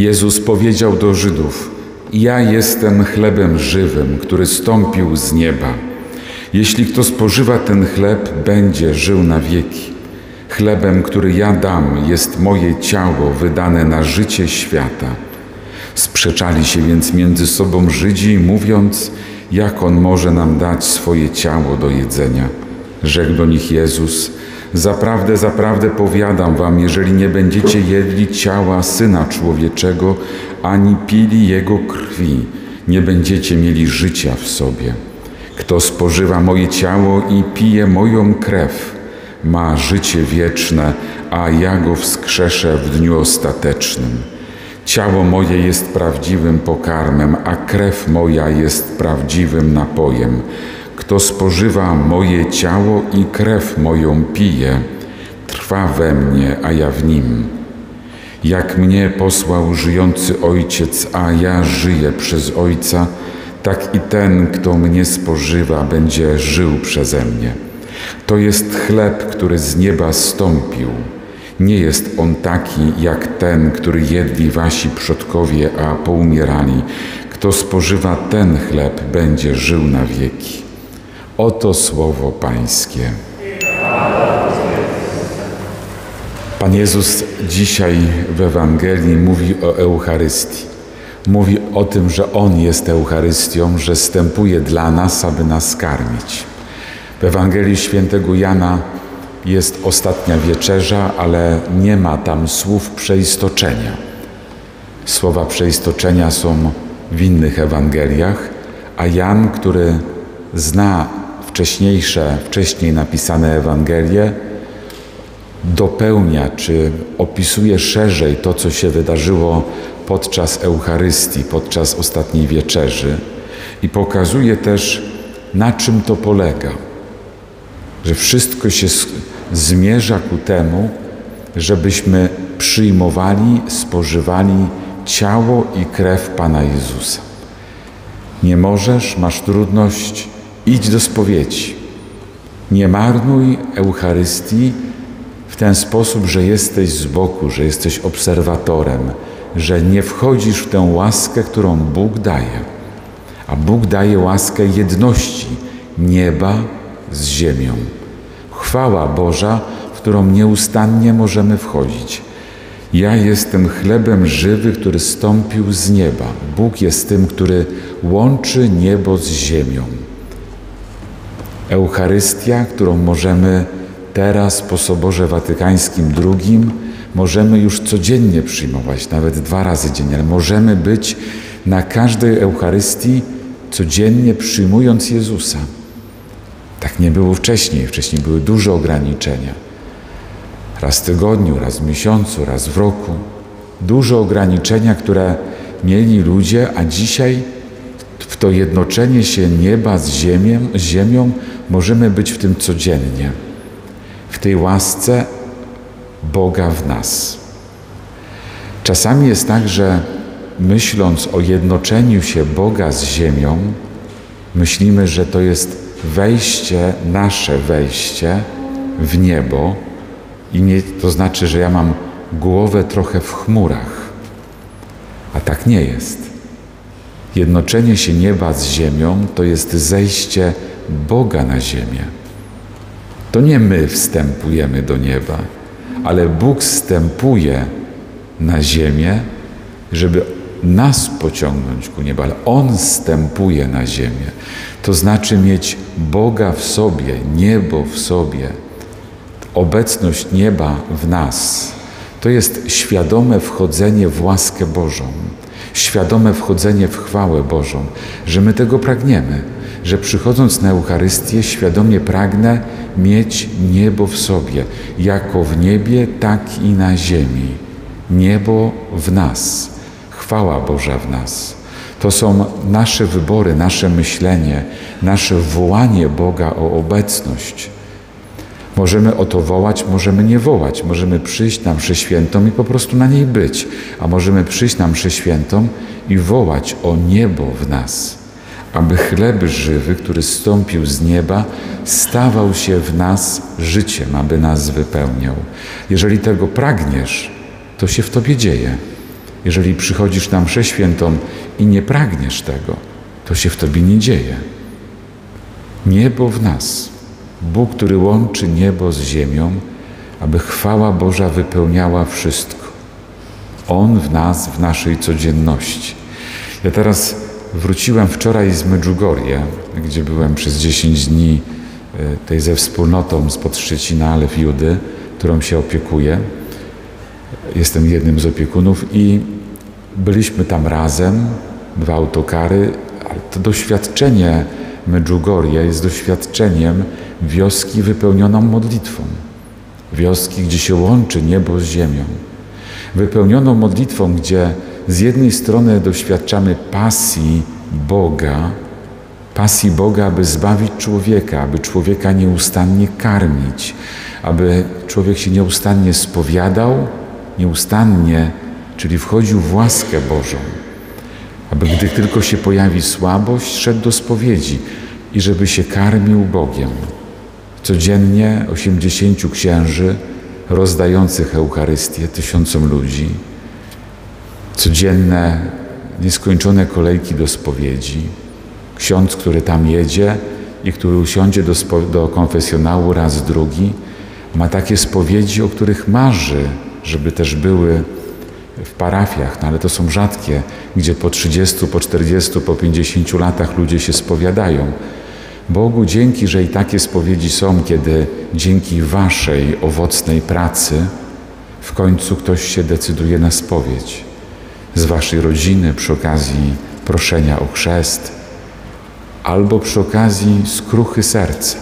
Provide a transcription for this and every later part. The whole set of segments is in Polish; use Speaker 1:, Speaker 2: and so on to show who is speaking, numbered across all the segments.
Speaker 1: Jezus powiedział do Żydów: Ja jestem chlebem żywym, który stąpił z nieba. Jeśli kto spożywa ten chleb, będzie żył na wieki. Chlebem, który ja dam, jest moje ciało wydane na życie świata. Sprzeczali się więc między sobą Żydzi, mówiąc, jak on może nam dać swoje ciało do jedzenia. Rzekł do nich Jezus: Zaprawdę, zaprawdę powiadam wam, jeżeli nie będziecie jedli ciała syna człowieczego, ani pili jego krwi, nie będziecie mieli życia w sobie. Kto spożywa moje ciało i pije moją krew, ma życie wieczne, a ja go wskrzeszę w dniu ostatecznym. Ciało moje jest prawdziwym pokarmem, a krew moja jest prawdziwym napojem. Kto spożywa moje ciało i krew moją pije, trwa we mnie, a ja w nim. Jak mnie posłał żyjący Ojciec, a ja żyję przez Ojca, tak i ten, kto mnie spożywa, będzie żył przeze mnie. To jest chleb, który z nieba stąpił. Nie jest on taki jak ten, który jedli wasi przodkowie, a poumierali. Kto spożywa ten chleb, będzie żył na wieki. Oto słowo Pańskie. Pan Jezus dzisiaj w Ewangelii mówi o Eucharystii. Mówi o tym, że On jest Eucharystią, że stępuje dla nas, aby nas karmić. W Ewangelii świętego Jana jest ostatnia wieczerza, ale nie ma tam słów przeistoczenia. Słowa przeistoczenia są w innych Ewangeliach, a Jan, który zna wcześniejsze, wcześniej napisane Ewangelie, dopełnia czy opisuje szerzej to, co się wydarzyło podczas Eucharystii, podczas ostatniej wieczerzy i pokazuje też, na czym to polega. Że wszystko się zmierza ku temu, żebyśmy przyjmowali, spożywali ciało i krew Pana Jezusa. Nie możesz, masz trudność, idź do spowiedzi. Nie marnuj Eucharystii w ten sposób, że jesteś z boku, że jesteś obserwatorem, że nie wchodzisz w tę łaskę, którą Bóg daje. A Bóg daje łaskę jedności nieba z ziemią. Chwała Boża, w którą nieustannie możemy wchodzić. Ja jestem chlebem żywy, który stąpił z nieba. Bóg jest tym, który łączy niebo z ziemią. Eucharystia, którą możemy teraz po Soborze Watykańskim II możemy już codziennie przyjmować, nawet dwa razy dziennie, ale możemy być na każdej Eucharystii codziennie przyjmując Jezusa. Tak nie było wcześniej. Wcześniej były duże ograniczenia. Raz w tygodniu, raz w miesiącu, raz w roku. Duże ograniczenia, które mieli ludzie, a dzisiaj w to jednoczenie się nieba z ziemią, z ziemią możemy być w tym codziennie. W tej łasce Boga w nas. Czasami jest tak, że myśląc o jednoczeniu się Boga z ziemią, myślimy, że to jest wejście, nasze wejście w niebo i nie, to znaczy, że ja mam głowę trochę w chmurach. A tak nie jest. Jednoczenie się nieba z ziemią to jest zejście Boga na ziemię. To nie my wstępujemy do nieba, ale Bóg wstępuje na ziemię, żeby nas pociągnąć ku niebu, ale On wstępuje na ziemię. To znaczy mieć Boga w sobie, niebo w sobie, obecność nieba w nas. To jest świadome wchodzenie w łaskę Bożą, świadome wchodzenie w chwałę Bożą, że my tego pragniemy, że przychodząc na Eucharystię świadomie pragnę mieć niebo w sobie, jako w niebie, tak i na ziemi. Niebo w nas, chwała Boża w nas. To są nasze wybory, nasze myślenie, nasze wołanie Boga o obecność. Możemy o to wołać, możemy nie wołać. Możemy przyjść na mszę świętą i po prostu na niej być, a możemy przyjść na mszę świętą i wołać o niebo w nas aby chleb żywy, który stąpił z nieba, stawał się w nas życiem, aby nas wypełniał. Jeżeli tego pragniesz, to się w Tobie dzieje. Jeżeli przychodzisz na mszę świętą i nie pragniesz tego, to się w tobie nie dzieje. Niebo w nas. Bóg, który łączy niebo z ziemią, aby chwała Boża wypełniała wszystko. On w nas, w naszej codzienności. Ja teraz wróciłem wczoraj z Medjugorje, gdzie byłem przez 10 dni e, tej ze wspólnotą spod Szczecina, ale w Judy, którą się opiekuję. Jestem jednym z opiekunów i byliśmy tam razem, dwa autokary, to doświadczenie Medjugorje jest doświadczeniem wioski wypełnioną modlitwą. Wioski, gdzie się łączy niebo z ziemią. Wypełnioną modlitwą, gdzie z jednej strony doświadczamy pasji Boga, pasji Boga, aby zbawić człowieka, aby człowieka nieustannie karmić, aby człowiek się nieustannie spowiadał, nieustannie, czyli wchodził w łaskę Bożą, aby gdy tylko się pojawi słabość, szedł do spowiedzi i żeby się karmił Bogiem. Codziennie osiemdziesięciu księży rozdających Eucharystię tysiącom ludzi, codzienne, nieskończone kolejki do spowiedzi, ksiądz, który tam jedzie i który usiądzie do, do konfesjonału raz drugi, ma takie spowiedzi, o których marzy, żeby też były w parafiach, no ale to są rzadkie, gdzie po 30, po 40, po 50 latach ludzie się spowiadają. Bogu dzięki, że i takie spowiedzi są, kiedy dzięki Waszej owocnej pracy w końcu ktoś się decyduje na spowiedź. Z Waszej rodziny przy okazji proszenia o chrzest, albo przy okazji skruchy serca.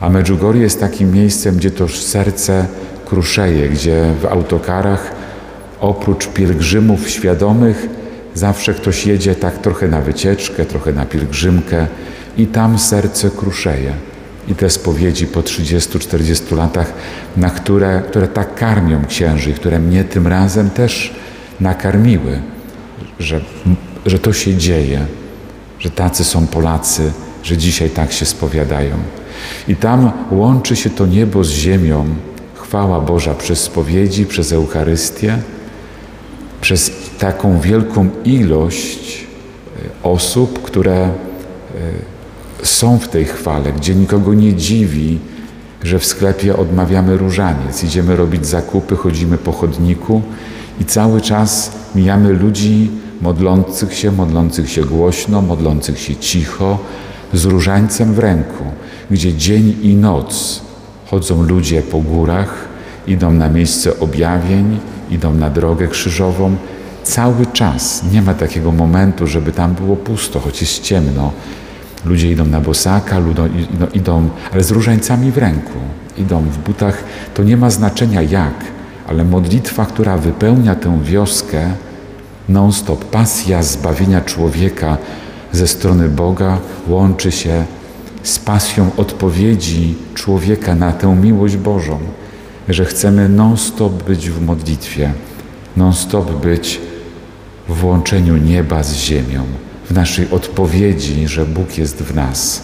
Speaker 1: A Medjugorje jest takim miejscem, gdzie to serce kruszeje, gdzie w autokarach oprócz pielgrzymów świadomych zawsze ktoś jedzie tak trochę na wycieczkę, trochę na pielgrzymkę i tam serce kruszeje. I te spowiedzi po 30-40 latach, na które, które tak karmią księży, które mnie tym razem też nakarmiły, że, że to się dzieje, że tacy są Polacy, że dzisiaj tak się spowiadają. I tam łączy się to niebo z ziemią, chwała Boża przez spowiedzi, przez Eucharystię, przez taką wielką ilość e, osób, które e, są w tej chwale, gdzie nikogo nie dziwi, że w sklepie odmawiamy różaniec, idziemy robić zakupy, chodzimy po chodniku i cały czas mijamy ludzi modlących się, modlących się głośno, modlących się cicho, z różańcem w ręku, gdzie dzień i noc chodzą ludzie po górach, idą na miejsce objawień, idą na drogę krzyżową. Cały czas nie ma takiego momentu, żeby tam było pusto, choć jest ciemno. Ludzie idą na bosaka, ludą, idą, idą, ale z różańcami w ręku. Idą w butach. To nie ma znaczenia jak, ale modlitwa, która wypełnia tę wioskę, non-stop, pasja zbawienia człowieka ze strony Boga łączy się z pasją odpowiedzi człowieka na tę miłość Bożą, że chcemy non-stop być w modlitwie, non-stop być w włączeniu nieba z ziemią, w naszej odpowiedzi, że Bóg jest w nas.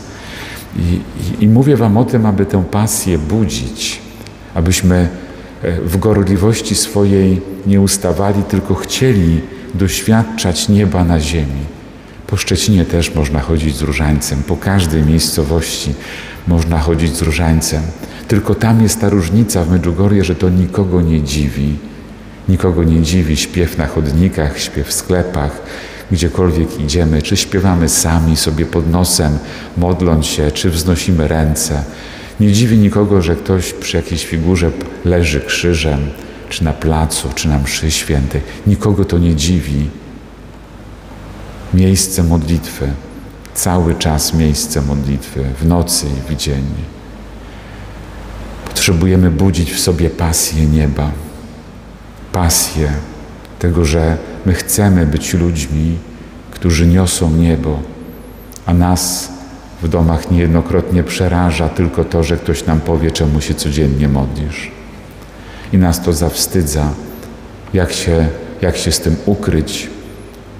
Speaker 1: I, i, I, mówię Wam o tym, aby tę pasję budzić, abyśmy w gorliwości swojej nie ustawali, tylko chcieli doświadczać nieba na ziemi. Po Szczecinie też można chodzić z różańcem, po każdej miejscowości można chodzić z różańcem. Tylko tam jest ta różnica w Medjugorje, że to nikogo nie dziwi. Nikogo nie dziwi śpiew na chodnikach, śpiew w sklepach, gdziekolwiek idziemy, czy śpiewamy sami sobie pod nosem, modląc się, czy wznosimy ręce. Nie dziwi nikogo, że ktoś przy jakiejś figurze leży krzyżem, czy na placu, czy na mszy świętej. Nikogo to nie dziwi. Miejsce modlitwy, cały czas miejsce modlitwy, w nocy i w dzień. Potrzebujemy budzić w sobie pasję nieba, pasję tego, że my chcemy być ludźmi, którzy niosą niebo, a nas w domach niejednokrotnie przeraża tylko to, że ktoś nam powie, czemu się codziennie modlisz. I nas to zawstydza, jak się, jak się z tym ukryć,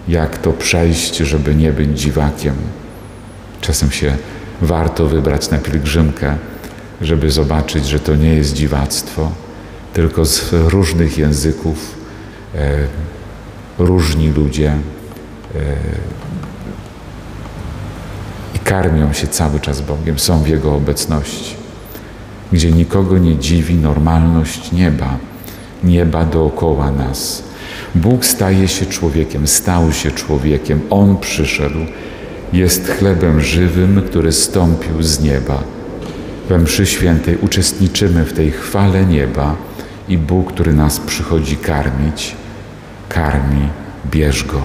Speaker 1: jak to przejść, żeby nie być dziwakiem. Czasem się warto wybrać na pielgrzymkę, żeby zobaczyć, że to nie jest dziwactwo, tylko z różnych języków e, różni ludzie e, karmią się cały czas Bogiem, są w Jego obecności, gdzie nikogo nie dziwi normalność nieba, nieba dookoła nas. Bóg staje się człowiekiem, stał się człowiekiem, On przyszedł, jest chlebem żywym, który stąpił z nieba. We mszy świętej uczestniczymy w tej chwale nieba i Bóg, który nas przychodzi karmić, karmi, bierz go.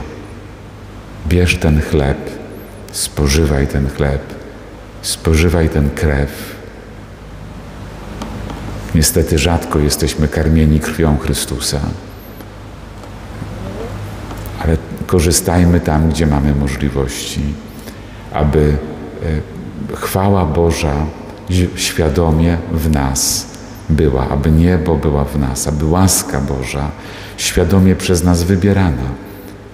Speaker 1: Bierz ten chleb, spożywaj ten chleb, spożywaj ten krew. Niestety rzadko jesteśmy karmieni krwią Chrystusa, ale korzystajmy tam, gdzie mamy możliwości, aby e, chwała Boża świadomie w nas była, aby niebo była w nas, aby łaska Boża świadomie przez nas wybierana,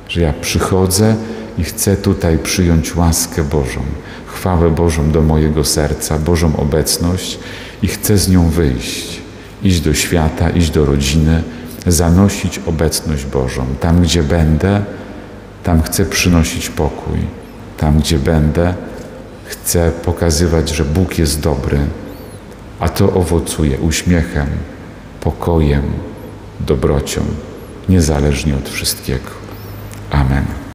Speaker 1: że ja przychodzę i chcę tutaj przyjąć łaskę Bożą, chwałę Bożą do mojego serca, Bożą obecność i chcę z nią wyjść, iść do świata, iść do rodziny, zanosić obecność Bożą. Tam, gdzie będę, tam chcę przynosić pokój. Tam, gdzie będę, chcę pokazywać, że Bóg jest dobry, a to owocuje uśmiechem, pokojem, dobrocią, niezależnie od wszystkiego. Amen.